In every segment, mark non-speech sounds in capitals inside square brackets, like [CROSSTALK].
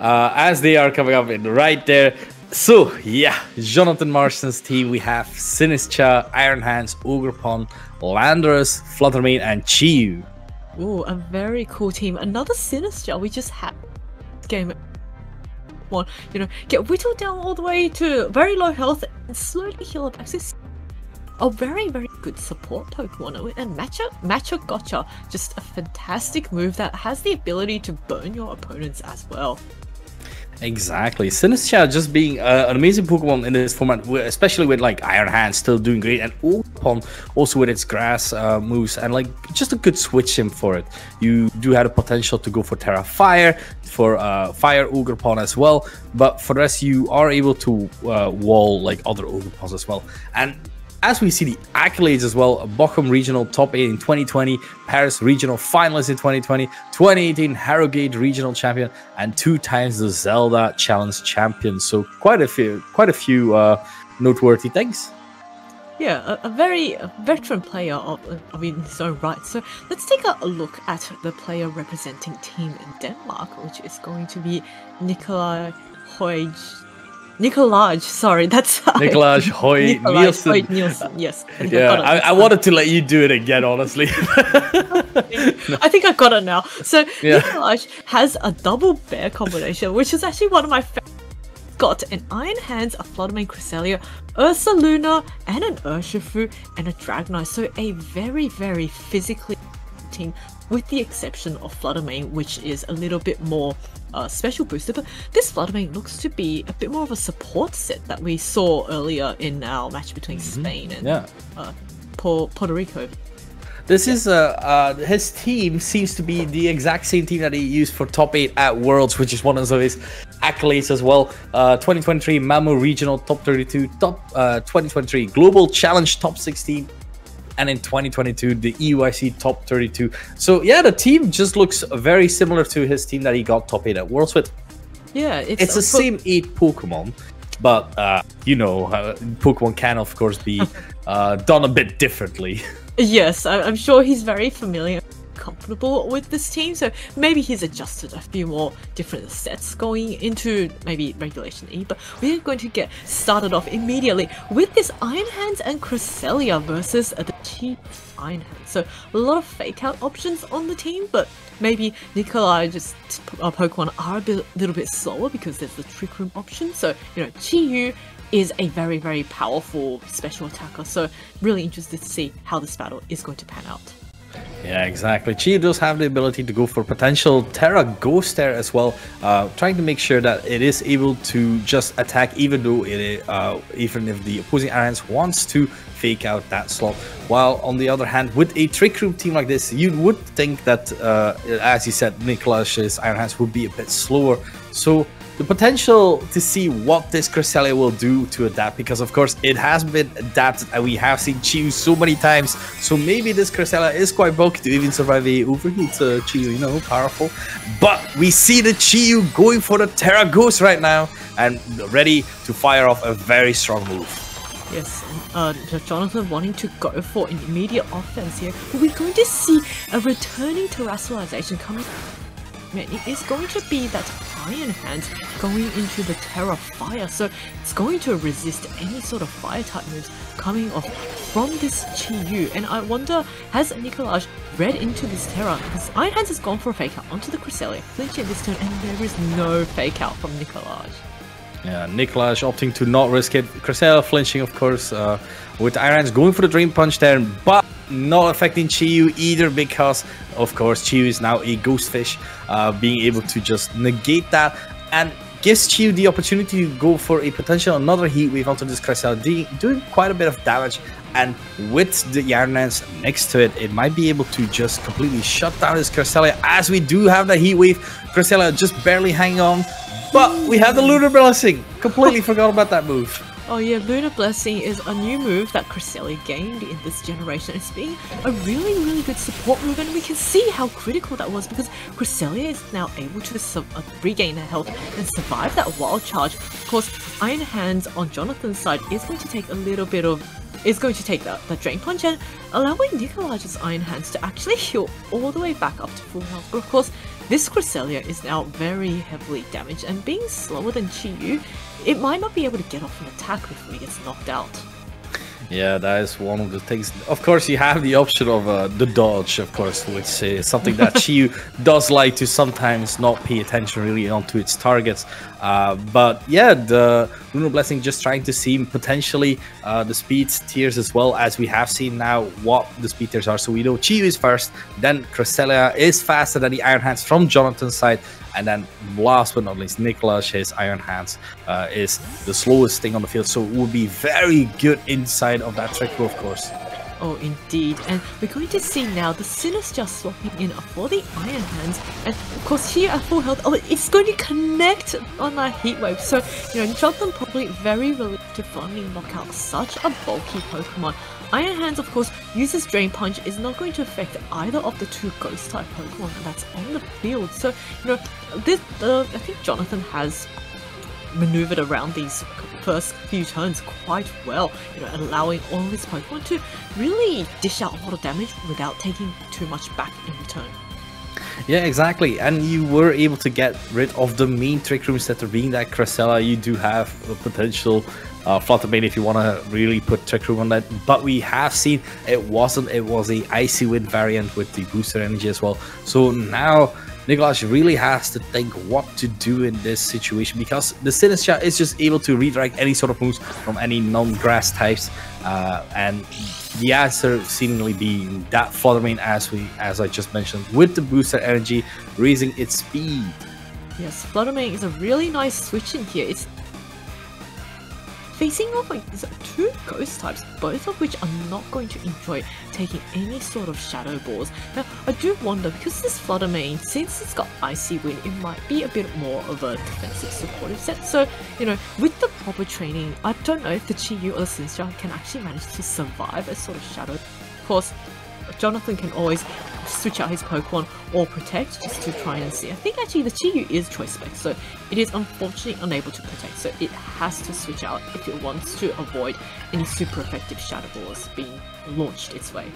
uh, as they are coming up in right there. So, yeah, Jonathan Marston's team, we have Sinistcha, Iron Hands, Ogerpon, Landorus, Fluttermane, and Chi-Yu. A very cool team. Another Sinistcha we just had game one, you know, get whittled down all the way to very low health and slowly heal up access. A very, very good support Pokemon. And Matcha, Matcha Gotcha, just a fantastic move that has the ability to burn your opponents as well. Exactly. Sinistcha just being uh, an amazing Pokemon in this format, especially with like Iron Hand still doing great, and Ogerpon also with its grass uh, moves, and like just a good switch sim for it. You do have the potential to go for Tera Fire, for uh, Fire Ogerpon as well, but for the rest, you are able to uh, wall like other Ogerpons as well. And as we see the accolades as well, Bochum Regional Top 8 in 2020, Paris Regional Finalist in 2020, 2018 Harrogate Regional Champion, and two times the Zelda Challenge Champion. So quite a few, quite a few uh, noteworthy things. Yeah, a, a very veteran player of, of in his own right. So let's take a look at the player representing Team Denmark, which is going to be Nikolaj Høj Nikolaj, sorry, that's [LAUGHS] Nikolaj [LAUGHS] Høj Nielsen. Høj Nielsen. Yes. I [LAUGHS] yeah, I, I, wanted to let you do it again, honestly. I think I got it now. So yeah. Nicolaj has a double bear combination, which is actually one of my favorites. Got an Iron Hands, a Fluttermane Cresselia, Ursaluna, and an Urshifu, and a Dragonite. So a very, very physically team, with the exception of Fluttermane, which is a little bit more uh, special booster, but this Fluttermane looks to be a bit more of a support set that we saw earlier in our match between mm-hmm. Spain and yeah. uh, Puerto Rico. This is uh, uh, his team seems to be the exact same team that he used for top eight at Worlds, which is one of his accolades as well. Uh, 2023 Malmo Regional Top 32, Top uh, 2023 Global Challenge Top 16, and in 2022 the EUIC top 32. So yeah, the team just looks very similar to his team that he got top 8 at Worlds with. Yeah, it's, it's the same 8 Pokemon, but uh, you know, uh, Pokemon can of course be [LAUGHS] uh, done a bit differently. Yes, I'm sure he's very familiar comfortable with this team. So maybe he's adjusted a few more different sets going into maybe Regulation E. But we're going to get started off immediately with this Iron Hands and Cresselia versus the cheap. So a lot of fake out options on the team, but maybe Nikolaj just uh, Pokemon are a bit, little bit slower because there's the Trick Room option. So, you know, Chi-Yu is a very, very powerful special attacker. So really interested to see how this battle is going to pan out. Yeah, exactly. Chi does have the ability to go for potential Tera Ghost there as well, uh, trying to make sure that it is able to just attack even though it, uh, even if the opposing alliance wants to fake out that slot. While on the other hand, with a Trick Room team like this, you would think that, uh, as you said, Nikolaj's Iron Hands would be a bit slower. So the potential to see what this Cresselia will do to adapt because of course it has been adapted and we have seen Chi-Yu so many times so maybe this Cresselia is quite bulky to even survive a overheat uh, Chi-Yu, you know, powerful but we see the Chi-Yu going for the Tera Ghost right now and ready to fire off a very strong move. Yes, uh, Jonathan wanting to go for an immediate offense here. We're going to see a returning Terastallization coming Man, it is going to be that Iron Hands going into the Tera Fire, so it's going to resist any sort of fire type moves coming off from this Chi-Yu. And I wonder, has Nikolaj read into this Terra? Because Iron Hands has gone for a fake out onto the Cresselia, flinching this turn, and there is no fake out from Nikolaj. Yeah, Nikolaj opting to not risk it. Cresselia flinching, of course, uh, with Iron Hands going for the Drain Punch there, but not affecting Chi-Yu either because, of course, Chi-Yu is now a Ghost Fish, uh, being able to just negate that and gives Chi-Yu the opportunity to go for a potential another Heat Wave onto this Cresselia, doing quite a bit of damage. And with the Hands next to it, it might be able to just completely shut down this Cresselia as we do have the Heat Wave. Cresselia just barely hanging on, but we have the Lunar Blessing. Completely forgot about that move. Oh yeah, Lunar Blessing is a new move that Cresselia gained in this generation. It's being a really, really good support move, and we can see how critical that was because Cresselia is now able to uh, regain her health and survive that wild charge. Of course, Iron Hands on Jonathan's side is going to take a little bit of is going to take the, the Drain Punch and allowing Nikolaj's Iron Hands to actually heal all the way back up to full health. But of course, this Cresselia is now very heavily damaged and being slower than Chi-Yu, it might not be able to get off an attack before he gets knocked out. Yeah, that is one of the things. Of course, you have the option of uh, the dodge, of course, which is something that [LAUGHS] Chi-Yu does like to sometimes not pay attention really onto its targets. Uh, but yeah, the Lunar Blessing just trying to see potentially uh, the speed tiers as well as we have seen now what the speed tiers are. So we know Chi-Yu is first, then Cresselia is faster than the Iron Hands from Jonathan's side, and then last but not least, Nikolaj, his Iron Hands, uh, is the slowest thing on the field. So it would be very good inside of that trick of course. Oh, indeed. And we're going to see now the Sinistcha swapping in for the Iron Hands. And of course, here at full health, oh, it's going to connect on that Heat Wave. So, you know, Jonathan probably very relieved to finally knock out such a bulky Pokemon. Iron Hands, of course, uses Drain Punch is not going to affect either of the two Ghost type Pokemon that's on the field. So, you know, this uh, I think Jonathan has maneuvered around these first few turns quite well, you know, allowing all his Pokemon to really dish out a lot of damage without taking too much back in return. Yeah, exactly. And you were able to get rid of the main trick room instead of being that Cresselia. You do have a potential uh, Flutter Mane if you want to really put Trick Room on that. But we have seen it wasn't, it was a Icy Wind variant with the booster energy as well. So now Nikolaj really has to think what to do in this situation because the Sinistcha is just able to redirect any sort of moves from any non-grass types uh, and the answer seemingly being that Mane as we as I just mentioned with the booster energy raising its speed. Yes, Flutter Mane is a really nice switch in here. It's facing off against two ghost types, both of which are not going to enjoy taking any sort of shadow balls. Now, I do wonder, because this Flutter Mane, since it's got Icy Wind, it might be a bit more of a defensive supportive set. So, you know, with the proper training, I don't know if the Chi-Yu or the can actually manage to survive a sort of shadow. Of course, Jonathan can always switch out his Pokemon or Protect just to try and see. I think actually the Chi-Yu is Choice Spec, so it is unfortunately unable to Protect, so it has to switch out if it wants to avoid any super effective Shadow Balls being launched its way.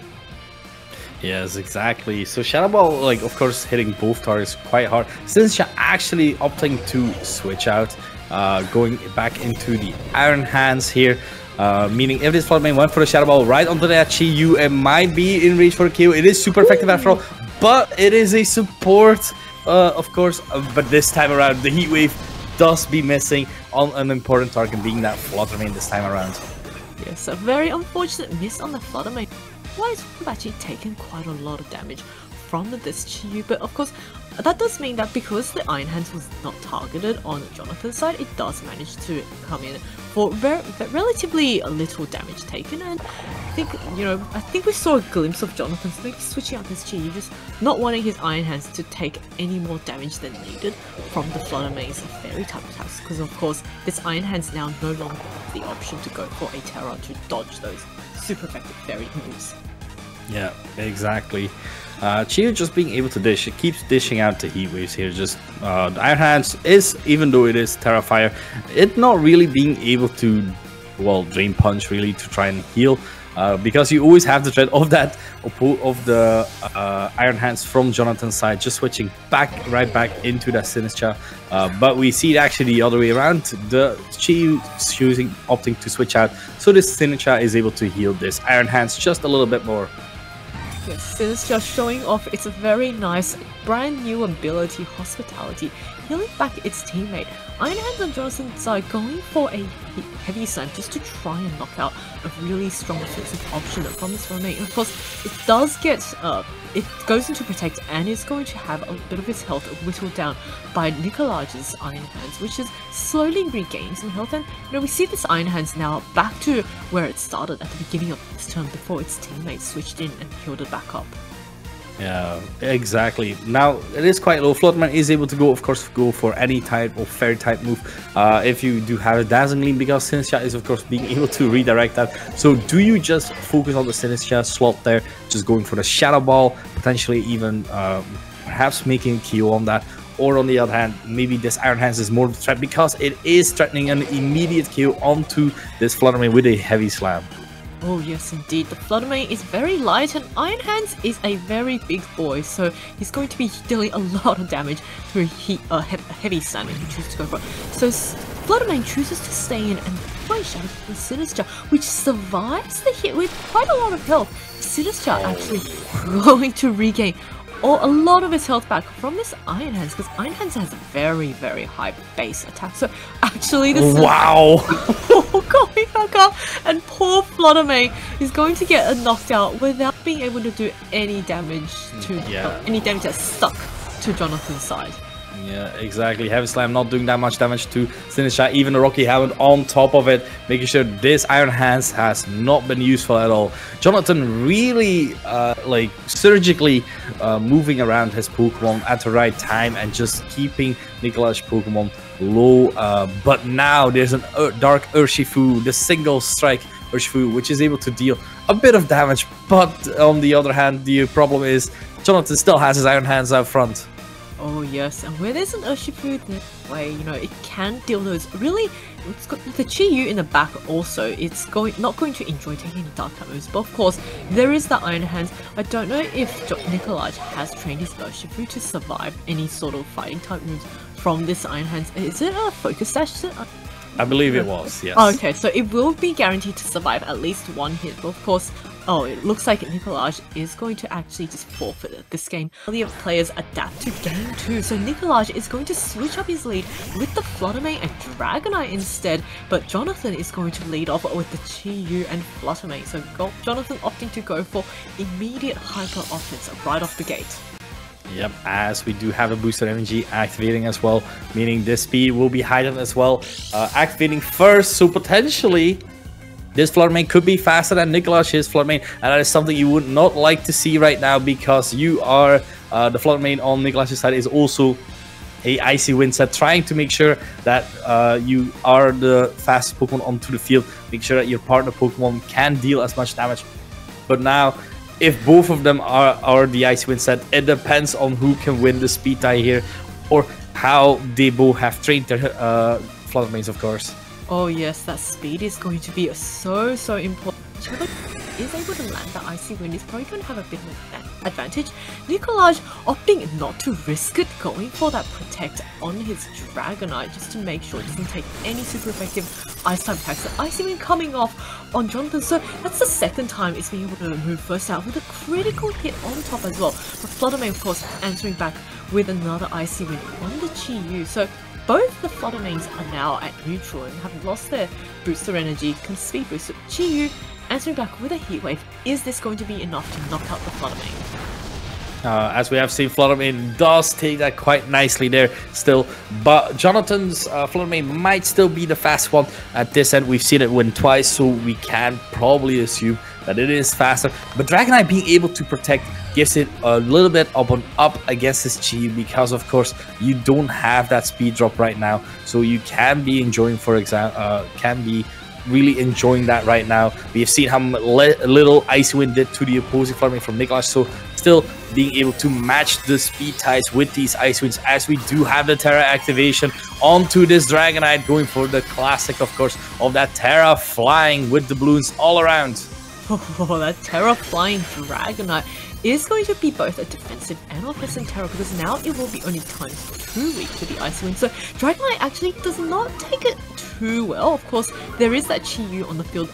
Yes, exactly. So Shadow Ball, like, of course, hitting both targets quite hard. Since you're actually opting to switch out, uh, going back into the Iron Hands here, uh, meaning if this Flutter Mane went for a Shadow Ball right onto that Chi-Yu, it might be in reach for a kill. It is super effective after all, but it is a support, uh, of course. Uh, but this time around, the Heat Wave does be missing on an important target, being that Flutter Mane this time around. Yes, a very unfortunate miss on the Flutter Mane. Wise have actually taken quite a lot of damage from this Chi-Yu, but of course that does mean that because the Iron Hands was not targeted on Jonathan's side, it does manage to come in for very, relatively little damage taken. And I think, you know, I think we saw a glimpse of Jonathan switching out his chi, just not wanting his Iron Hands to take any more damage than needed from the Flutter Mane's Fairy type attacks. Because of course, this Iron Hands now no longer have the option to go for a Tera to dodge those super effective Fairy moves. Yeah, exactly. Uh, just being able to dish, it keeps dishing out the heat waves here. Just uh, Iron Hands is, even though it is Tera Fire, it not really being able to, well, Drain Punch really to try and heal. Uh, because you always have the threat of that of the uh, Iron Hands from Jonathan's side, just switching back right back into that Sinistcha. Uh, but we see it actually the other way around. The Chi choosing opting to switch out, so this Sinistcha is able to heal this Iron Hands just a little bit more. Yes, it's just showing off its a very nice brand new ability, Hospitality, healing back its teammate. Iron Hands and Jonathan are going for a heavy slam just to try and knock out a really strong offensive option from this roommate. And of course, it does get, uh, it goes into protect and is going to have a bit of its health whittled down by Nikolaj's Iron Hands, which is slowly regain some health. And you know, we see this Iron Hands now back to where it started at the beginning of this turn before its teammates switched in and healed it back up. Yeah, exactly. Now it is quite low. Flutter Mane is able to go, of course, go for any type of fairy type move. Uh, if you do have a dazzling because Sinistcha is of course being [LAUGHS] able to redirect that. So do you just focus on the Sinistcha slot there, just going for the Shadow Ball, potentially even uh, perhaps making a KO on that, or on the other hand, maybe this Iron Hands is more threat because it is threatening an immediate KO onto this Flutter Mane with a heavy slam. Oh yes, indeed. The Flutter Mane is very light, and Iron Hands is a very big boy, so he's going to be dealing a lot of damage through he uh, he heavy Slam if he chooses to go for it. So Flutter Mane chooses to stay in and play Shadow the Sinistcha, which survives the hit with quite a lot of health. Sinistcha oh. actually [LAUGHS] going to regain or a lot of his health back from this Iron Hands because Iron Hands has very, very high base attack. So actually, this wow, going back up, and poor Mane is going to get knocked out without being able to do any damage to yeah. uh, any damage that's stuck to Jonathan's side. Yeah, exactly. Heavy Slam not doing that much damage to Sinistcha. Even the Rocky Helmet on top of it, making sure this Iron Hands has not been useful at all. Jonathan really, uh, like, surgically uh, moving around his Pokemon at the right time and just keeping Nikolaj's Pokemon low. Uh, but now there's an Ur Dark Urshifu, the single strike Urshifu, which is able to deal a bit of damage. But on the other hand, the problem is Jonathan still has his Iron Hands out front. Oh yes, and where there's an Urshifu this way, you know, it can deal those really it's got the Chi-Yu in the back also, it's going not going to enjoy taking the dark type moves, but of course there is the Iron Hands. I don't know if Nikolaj has trained his Urshifu to survive any sort of fighting type moves from this Iron Hands. Is it a focus sash? I believe it was, yes. Oh, okay, so it will be guaranteed to survive at least one hit, but of course Oh, it looks like Nikolaj is going to actually just forfeit this game. The players adapt to game 2, so Nikolaj is going to switch up his lead with the Flutter Mane and Dragonite instead, but Jonathan is going to lead off with the Chi-Yu and Flutter Mane, so Jonathan opting to go for immediate hyper offense right off the gate. Yep, as we do have a booster energy activating as well, meaning this speed will be heightened as well. Uh, activating first, so potentially this Flutter Mane could be faster than Nikolaj's Flutter Mane, and that is something you would not like to see right now because you are uh, the Flutter Mane on Nikolaj's side is also a icy wind set, trying to make sure that uh, you are the fastest Pokemon onto the field, make sure that your partner Pokemon can deal as much damage. But now, if both of them are, are the icy wind set, it depends on who can win the speed tie here, or how they both have trained their uh, Manes, of course. Oh yes, that speed is going to be so, so important. Whichever is able to land the Icy Wind is probably going to have a bit of an advantage. Nikolaj opting not to risk it, going for that Protect on his Dragonite just to make sure it doesn't take any super effective Ice type attacks. The Icy Wind coming off on Jonathan, so that's the second time it's been able to move first out with a critical hit on top as well. But Flutter Mane, of course, answering back with another Icy Wind on the Chi-Yu. So both the Flutter are now at neutral and have lost their booster energy, can speed boost Chi-Yu, answering back with a Heat Wave. Is this going to be enough to knock out the Flutter Uh, as we have seen, Flutter Mane does take that quite nicely there still. But Jonathan's uh, Flutter Mane might still be the fast one at this end. We've seen it win twice, so we can probably assume that it is faster. But Dragonite being able to protect gives it a little bit of an up against his chi because of course you don't have that speed drop right now. So you can be enjoying, for example, uh, can be really enjoying that right now. We have seen how little Icy Wind did to the opposing farming from Nikolaj. So still being able to match the speed ties with these Ice Winds as we do have the Tera activation onto this Dragonite going for the classic of course of that Tera flying with the balloons all around. [LAUGHS] Oh, that Tera flying Dragonite is going to be both a defensive and offensive Tera because now it will be only times 2 weak to the Ice Wind. So Dragonite actually does not take it too well. Of course, there is that Chi-Yu on the field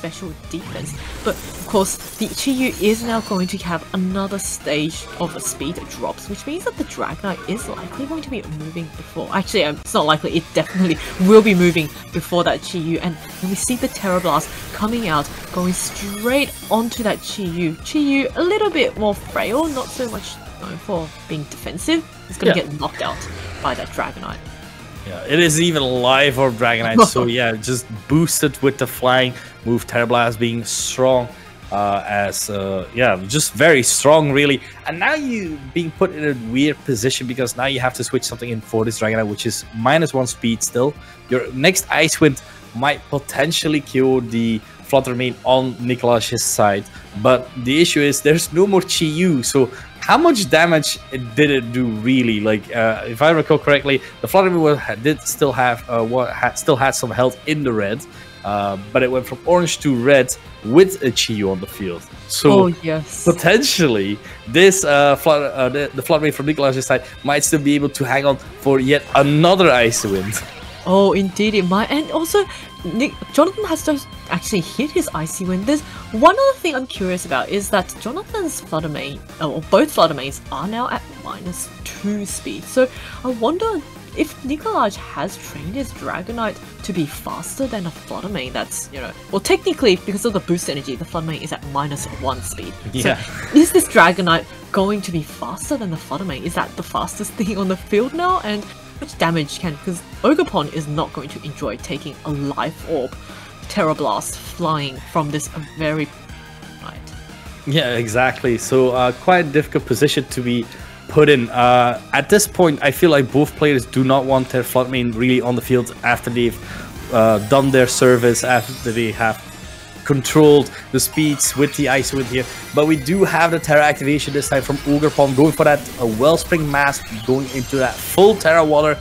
special defense. But of course, the Chi-Yu is now going to have another stage of speed drops, which means that the Dragonite is likely going to be moving before. Actually, um, it's not likely, it definitely [LAUGHS] will be moving before that Chi-Yu. And we see the Tera Blast coming out, going straight onto that Chi-Yu. Chi-Yu a little bit more frail, not so much known for being defensive. It's going to yeah. get knocked out by that Dragonite. Yeah, it is even live for Dragonite, so [LAUGHS] yeah, just boosted with the flying move. Tera Blast being strong uh, as, uh, yeah, just very strong, really. And now you being put in a weird position because now you have to switch something in for this Dragonite, which is minus one speed still. Your next Ice Wind might potentially kill the Flutter Mane on Nikolaj's side. But the issue is there's no more Chi-Yu, so how much damage did it do really? Like, uh, if I recall correctly, the Mane did still have uh, what had still had some health in the red, uh, but it went from orange to red with a Chi-Yu on the field. So Oh yes. potentially, this uh, Flutter, uh, the, the Mane from Nikolaj's side might still be able to hang on for yet another Icy Wind. Oh, indeed it might. And also, Nick, Jonathan has to actually hit his icy wind. There's one other thing I'm curious about is that Jonathan's Flutter Mane, or oh, both Flutter Manes, are now at minus two speed. So I wonder if Nikolaj has trained his Dragonite to be faster than a Flutter Mane that's, you know, well, technically, because of the boost energy, the Flutter Mane is at minus one speed. Yeah. So is this Dragonite going to be faster than the Flutter Mane? Is that the fastest [LAUGHS] thing on the field now? And much damage can because Ogerpon is not going to enjoy taking a life orb Tera Blast flying from this very right. Yeah, exactly. So uh, quite a difficult position to be put in. Uh, at this point, I feel like both players do not want their Flood Main really on the field after they've uh, done their service, after they have controlled the speeds with the Ice Wind here. But we do have the Tera activation this time from Ogerpon, going for that uh, Wellspring Mask, going into that full Tera Water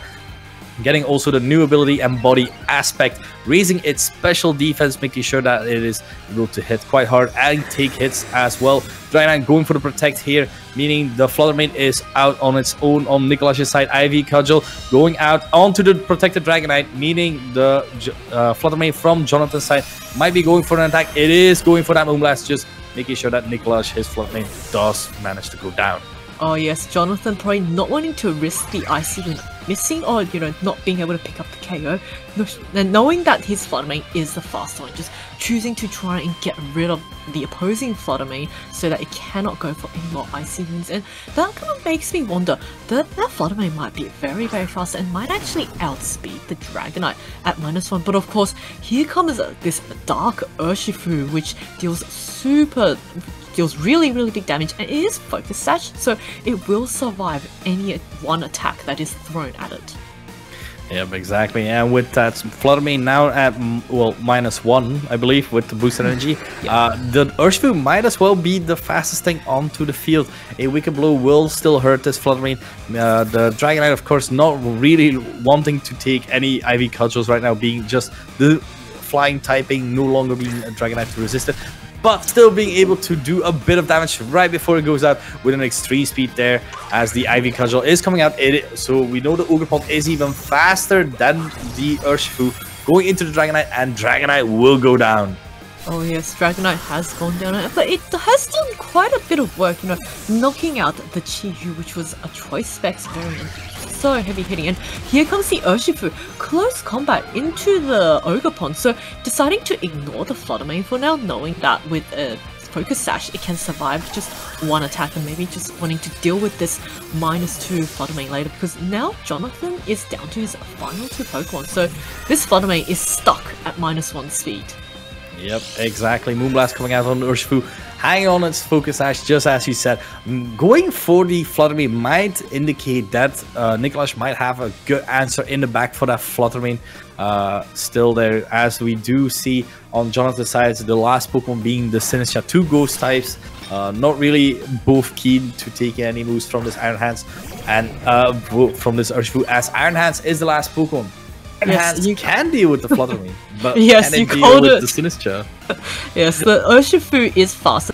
getting also the new ability embody aspect raising its special defense making sure that it is able to hit quite hard and take hits as well. Dragonite going for the protect here meaning the Fluttermane is out on its own on Nikolaj's side. Ivy Cudgel going out onto the protected Dragonite meaning the uh, Fluttermane from Jonathan's side might be going for an attack. It is going for that Moonblast just making sure that Nikolaj his Fluttermane does manage to go down Oh yes, Jonathan probably not wanting to risk the icy wind missing or you know not being able to pick up the KO, and knowing that his Fluttermane is the faster one, just choosing to try and get rid of the opposing Fluttermane so that it cannot go for any more icy winds, and that kind of makes me wonder that that Fluttermane might be very very fast and might actually outspeed the Dragonite at minus one. But of course, here comes this Dark Urshifu, which deals super deals really, really big damage, and it is Focus Sash, so it will survive any one attack that is thrown at it. Yep, exactly. And with that Fluttermane now at, well, minus one, I believe, with the boosted [LAUGHS] energy, yep. uh, the Urshifu might as well be the fastest thing onto the field. A Wicked Blow will still hurt this Fluttermane. Uh, the Dragonite, of course, not really wanting to take any Ivy Cudgels right now, being just the flying typing, no longer being a Dragonite to resist it but still being able to do a bit of damage right before it goes out with an extreme speed there as the Ivy Cudgel is coming out. It, so we know the Ogerpon is even faster than the Urshifu going into the Dragonite and Dragonite will go down. Oh yes, Dragonite has gone down, uh, but it has done quite a bit of work, you know, knocking out the Chi-Yu, which was a choice specs variant so heavy hitting. And here comes the Urshifu. Close combat into the Ogerpon. So deciding to ignore the Fluttermane for now, knowing that with a Focus Sash, it can survive just one attack and maybe just wanting to deal with this minus two Fluttermane later because now Jonathan is down to his final two Pokemon. So this Fluttermane is stuck at minus one speed. Yep, exactly. Moonblast coming out on Urshifu hang on its focus sash, just as you said. Going for the Fluttermane might indicate that uh, Nikolaj might have a good answer in the back for that Fluttermane uh, still there, as we do see on Jonathan's side, the last Pokemon being the Sinistcha, two Ghost types, uh, not really both keen to take any moves from this Iron Hands and uh, from this Urshifu, as Iron Hands is the last Pokemon. Yes, you [LAUGHS] can deal with the Fluttermane, but [LAUGHS] yes, can you deal called with it. the Sinistcha. [LAUGHS] yes, the Urshifu is faster.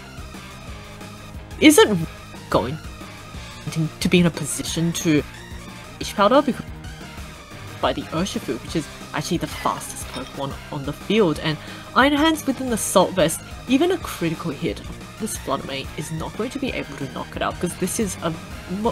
Isn't going to be in a position to H powder because by the Urshifu, which is actually the fastest Pokemon on the field, and Iron Hands within the Salt Vest, even a critical hit of this Fluttermane is not going to be able to knock it out because this is a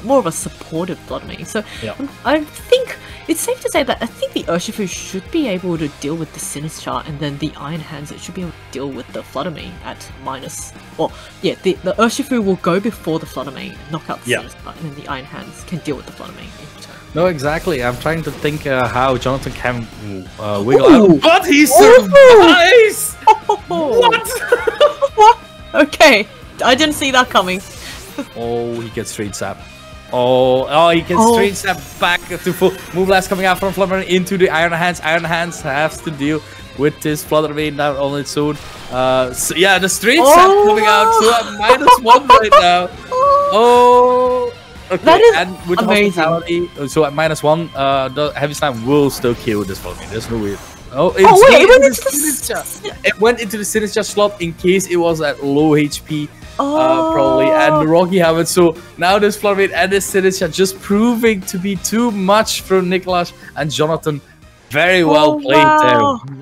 more of a supportive Fluttermane. So yeah. um, I think it's safe to say that I think the Urshifu should be able to deal with the Sinistcha and then the Iron Hands it should be able to deal with the Fluttermane at minus. Well, yeah, the, the Urshifu will go before the Fluttermane, knock out the yeah. Sinistcha, and then the Iron Hands can deal with the Fluttermane in. No, exactly. I'm trying to think uh, how Jonathan can uh, wiggle Ooh. out. But he survives! [LAUGHS] what? [LAUGHS] what? Okay, I didn't see that coming. [LAUGHS] oh, he gets Strength Sap. Oh, oh, he gets oh. Strength Sap back to full. last coming out from Fluttermane into the Iron Hands. Iron Hands has to deal with this Fluttermane now on its own. Uh, so yeah, the straight oh. sap coming out, so at minus one right now. Oh, okay. That is and with amazing. hospitality, so at minus one, uh, the heavy slam will still kill this Floodmate. There's no way. Oh, it's Oh, wait, it went into into the signature. It went into the signature slot in case it was at low HP, Oh, uh, probably, and the Rocky Helmet. So now this Floodmate and this signature just proving to be too much for Nikolaj and Jonathan. Very well Oh, played wow. there.